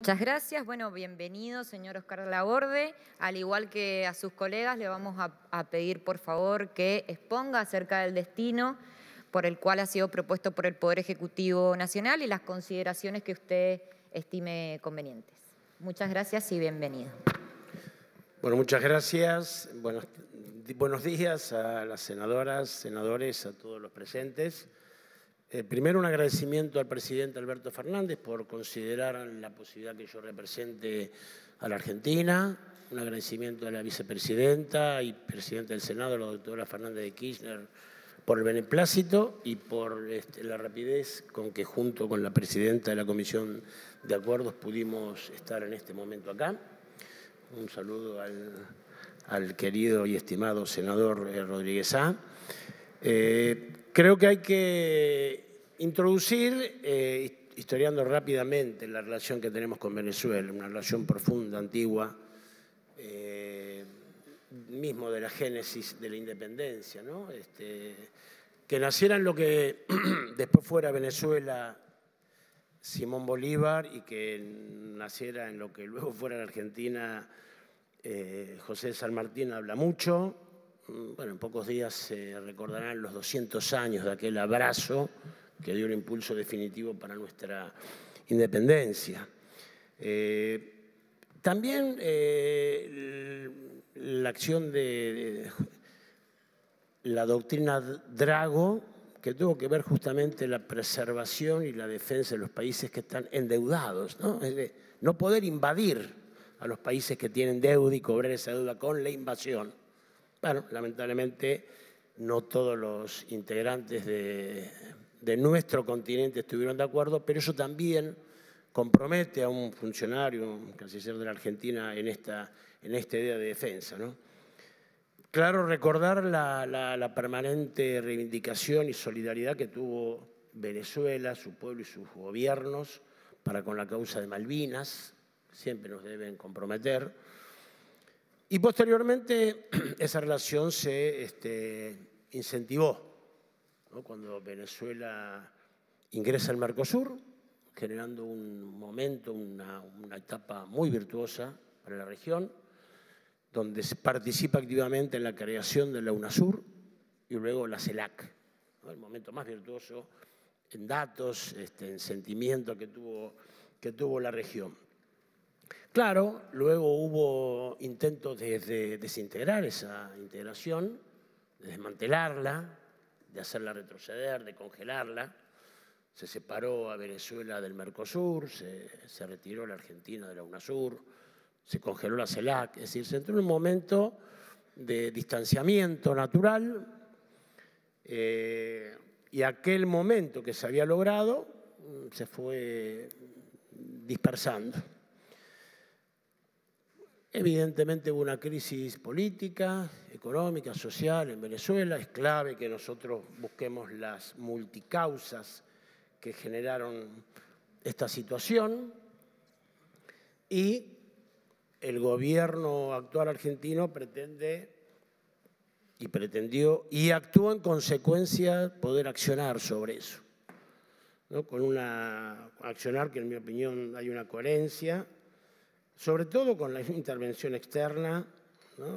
Muchas gracias. Bueno, bienvenido, señor Oscar Laborde. Al igual que a sus colegas, le vamos a, pedir, por favor, que exponga acerca del destino por el cual ha sido propuesto por el Poder Ejecutivo Nacional y las consideraciones que usted estime convenientes. Muchas gracias y bienvenido. Bueno, muchas gracias. Buenos, días a las senadoras, senadores, a todos los presentes. Eh, primero un agradecimiento al presidente Alberto Fernández por considerar la posibilidad que yo represente a la Argentina, un agradecimiento a la vicepresidenta y presidenta del Senado, la doctora Fernández de Kirchner, por el beneplácito y por este, la rapidez con que junto con la presidenta de la Comisión de Acuerdos pudimos estar en este momento acá. Un saludo al, querido y estimado senador eh, Rodríguez A. Eh, Creo que hay que introducir, eh, historiando rápidamente la relación que tenemos con Venezuela, una relación profunda, antigua, eh, mismo de la génesis de la independencia, ¿no? Este, que naciera en lo que después fuera Venezuela Simón Bolívar y que naciera en lo que luego fuera la Argentina eh, José San Martín habla mucho, bueno, en pocos días se recordarán los 200 años de aquel abrazo que dio un impulso definitivo para nuestra independencia. Eh, también eh, la acción de, la doctrina Drago, que tuvo que ver justamente la preservación y la defensa de los países que están endeudados, no poder invadir a los países que tienen deuda y cobrar esa deuda con la invasión bueno, lamentablemente no todos los integrantes de, nuestro continente estuvieron de acuerdo, pero eso también compromete a un funcionario, un canciller de la Argentina, en esta, en esta idea de defensa. Claro, recordar la, la, permanente reivindicación y solidaridad que tuvo Venezuela, su pueblo y sus gobiernos para con la causa de Malvinas, siempre nos deben comprometer y posteriormente esa relación se este, incentivó cuando Venezuela ingresa al Mercosur, generando un momento, una, etapa muy virtuosa para la región, donde se participa activamente en la creación de la UNASUR y luego la CELAC, el momento más virtuoso en datos, este, en sentimiento que tuvo, que tuvo la región. Claro, luego hubo intentos de, desintegrar esa integración, de desmantelarla, de hacerla retroceder, de congelarla. Se separó a Venezuela del Mercosur, se, retiró la Argentina de la UNASUR, se congeló la CELAC, es decir, se entró en un momento de distanciamiento natural eh, y aquel momento que se había logrado mm, se fue dispersando. Evidentemente hubo una crisis política, económica, social en Venezuela. Es clave que nosotros busquemos las multicausas que generaron esta situación. Y el gobierno actual argentino pretende y pretendió y actuó en consecuencia poder accionar sobre eso. Con una accionar que en mi opinión hay una coherencia sobre todo con la intervención externa,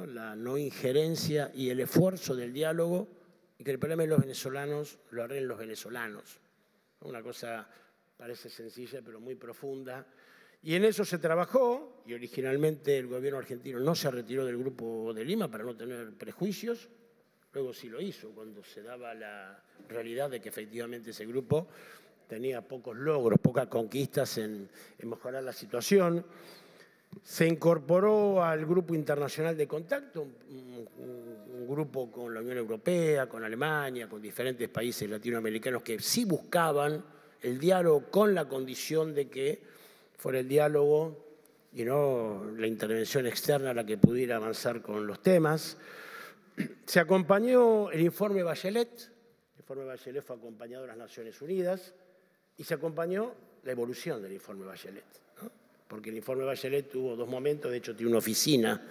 la no injerencia y el esfuerzo del diálogo, y que el problema de los venezolanos lo arreglen los venezolanos. Una cosa parece sencilla, pero muy profunda. Y en eso se trabajó, y originalmente el gobierno argentino no se retiró del Grupo de Lima para no tener prejuicios, luego sí lo hizo, cuando se daba la realidad de que efectivamente ese grupo tenía pocos logros, pocas conquistas en, en mejorar la situación. Se incorporó al Grupo Internacional de Contacto, un, grupo con la Unión Europea, con Alemania, con diferentes países latinoamericanos que sí buscaban el diálogo con la condición de que fuera el diálogo y no la intervención externa la que pudiera avanzar con los temas. Se acompañó el informe Bachelet, el informe Bachelet fue acompañado de las Naciones Unidas y se acompañó la evolución del informe Bachelet porque el informe Bachelet tuvo dos momentos, de hecho tiene una oficina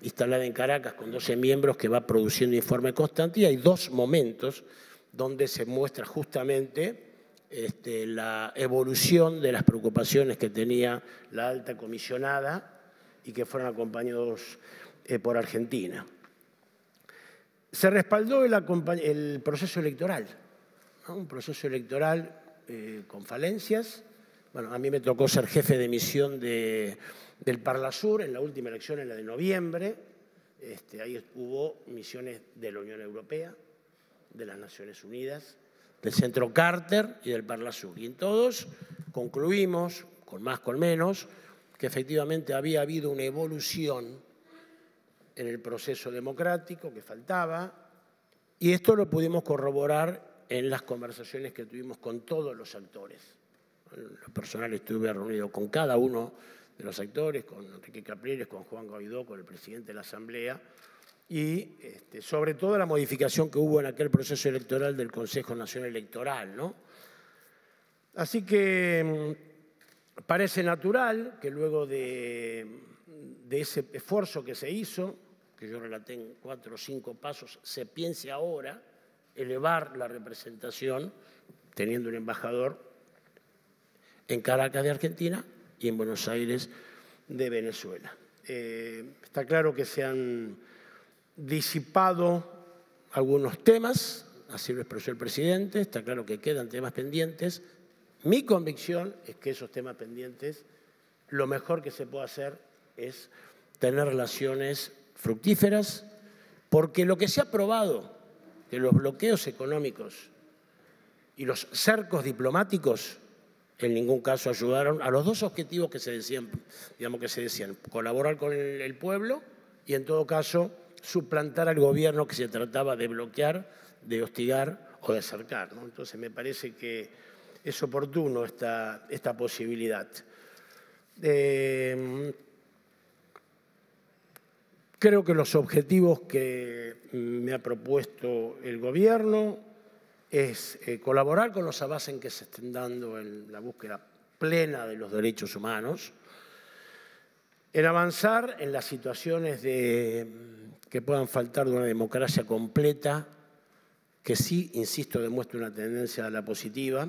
instalada en Caracas con 12 miembros que va produciendo informe constante y hay dos momentos donde se muestra justamente este, la evolución de las preocupaciones que tenía la alta comisionada y que fueron acompañados eh, por Argentina. Se respaldó el, proceso electoral, un proceso electoral eh, con falencias. Bueno, a mí me tocó ser jefe de misión de, del Parlasur en la última elección, en la de noviembre. Este, ahí hubo misiones de la Unión Europea, de las Naciones Unidas, del Centro Carter y del Parlasur. Y en todos concluimos, con más, con menos, que efectivamente había habido una evolución en el proceso democrático que faltaba, y esto lo pudimos corroborar en las conversaciones que tuvimos con todos los actores. Lo personal estuve reunido con cada uno de los actores, con Enrique Capriles, con Juan Guaidó, con el presidente de la Asamblea, y este, sobre todo la modificación que hubo en aquel proceso electoral del Consejo Nacional Electoral. ¿no? Así que mm, parece natural que luego de, de ese esfuerzo que se hizo, que yo relaté en cuatro o cinco pasos, se piense ahora elevar la representación, teniendo un embajador en Caracas de Argentina y en Buenos Aires de Venezuela. Eh, está claro que se han disipado algunos temas, así lo expresó el presidente, está claro que quedan temas pendientes. Mi convicción es que esos temas pendientes, lo mejor que se puede hacer es tener relaciones fructíferas, porque lo que se ha probado, que los bloqueos económicos y los cercos diplomáticos en ningún caso ayudaron a los dos objetivos que se decían, digamos que se decían, colaborar con el, pueblo y en todo caso suplantar al gobierno que se trataba de bloquear, de hostigar o de acercar. Entonces me parece que es oportuno esta, esta posibilidad. Eh, creo que los objetivos que me ha propuesto el gobierno es eh, colaborar con los avances que se estén dando en la búsqueda plena de los derechos humanos, en avanzar en las situaciones de, que puedan faltar de una democracia completa, que sí, insisto, demuestre una tendencia a la positiva.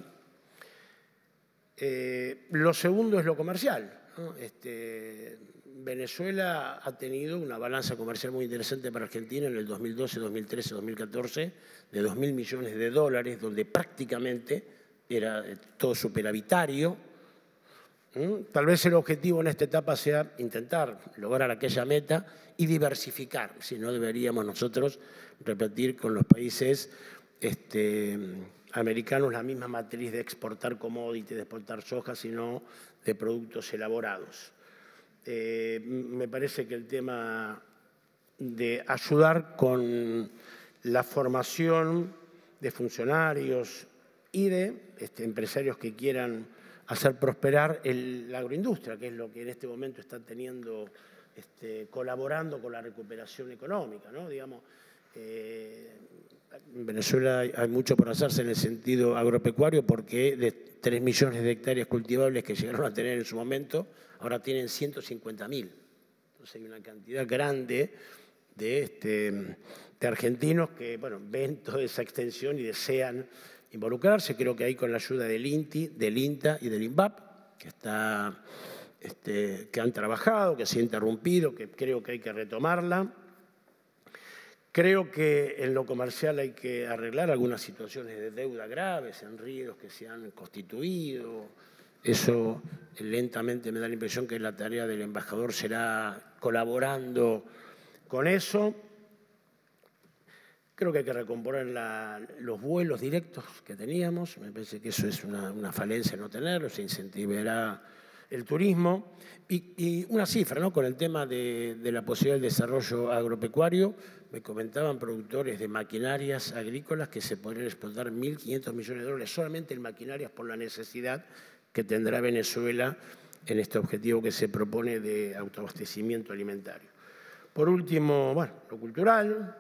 Eh, lo segundo es lo comercial. Este, Venezuela ha tenido una balanza comercial muy interesante para Argentina en el 2012, 2013, 2014, de 2.000 millones de dólares, donde prácticamente era eh, todo superavitario. Tal vez el objetivo en esta etapa sea intentar lograr aquella meta y diversificar, si no deberíamos nosotros repetir con los países este, americanos la misma matriz de exportar commodities, de exportar soja, sino de productos elaborados. Eh, me parece que el tema de ayudar con la formación de funcionarios y de este, empresarios que quieran hacer prosperar la agroindustria, que es lo que en este momento está teniendo, este, colaborando con la recuperación económica. ¿no? Digamos, eh, en Venezuela hay mucho por hacerse en el sentido agropecuario porque de 3 millones de hectáreas cultivables que llegaron a tener en su momento, ahora tienen 150 mil. Entonces hay una cantidad grande de, este, de argentinos que bueno, ven toda esa extensión y desean involucrarse. Creo que ahí con la ayuda del INTI, del INTA y del INVAP, que, está, este, que han trabajado, que se ha interrumpido, que creo que hay que retomarla. Creo que en lo comercial hay que arreglar algunas situaciones de deuda graves, en ríos que se han constituido, eso lentamente me da la impresión que la tarea del embajador será colaborando con eso. Creo que hay que recomponer los vuelos directos que teníamos. Me parece que eso es una, falencia no tenerlo, se incentivará el turismo. Y, una cifra, ¿no? Con el tema de, la posibilidad del desarrollo agropecuario, me comentaban productores de maquinarias agrícolas que se podrían explotar 1.500 millones de dólares solamente en maquinarias por la necesidad que tendrá Venezuela en este objetivo que se propone de autoabastecimiento alimentario. Por último, bueno, lo cultural,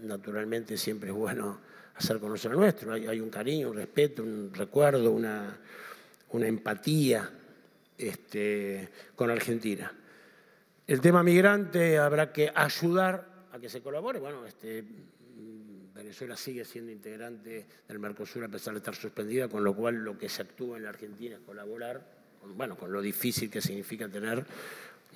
naturalmente siempre es bueno hacer conocer lo nuestro, hay, un cariño, un respeto, un recuerdo, una, empatía este, con Argentina. El tema migrante habrá que ayudar a que se colabore. Bueno, este, Venezuela sigue siendo integrante del Mercosur a pesar de estar suspendida, con lo cual lo que se actúa en la Argentina es colaborar, bueno, con lo difícil que significa tener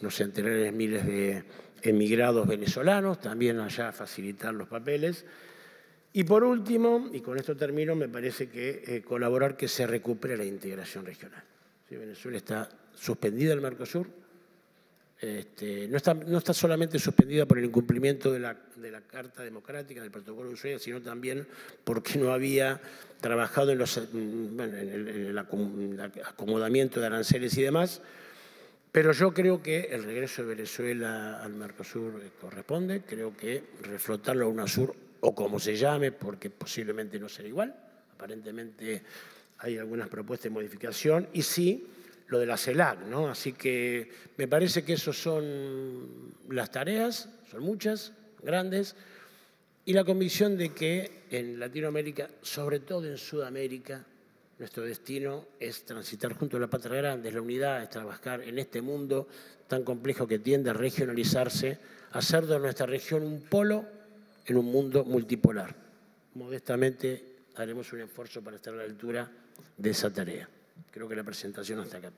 unos centenares miles de emigrados venezolanos, también allá facilitar los papeles. Y por último, y con esto termino, me parece que eh, colaborar que se recupere la integración regional. Venezuela está suspendida del Mercosur, este, no, está, no, está, solamente suspendida por el incumplimiento de la, de la Carta Democrática, del Protocolo de Ushuaia, sino también porque no había trabajado en, los, mm, el, en el acomodamiento de aranceles y demás. Pero yo creo que el regreso de Venezuela al Mercosur corresponde, creo que reflotarlo a UNASUR o como se llame, porque posiblemente no será igual, aparentemente hay algunas propuestas de modificación, y sí lo de la CELAC, ¿no? Así que me parece que esas son las tareas, son muchas, grandes, y la convicción de que en Latinoamérica, sobre todo en Sudamérica, nuestro destino es transitar junto a la patria grande, es la unidad, es trabajar en este mundo tan complejo que tiende a regionalizarse, hacer de nuestra región un polo en un mundo multipolar. Modestamente haremos un esfuerzo para estar a la altura de esa tarea. Creo que la presentación hasta acá.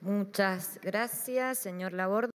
Muchas gracias, señor Laborde.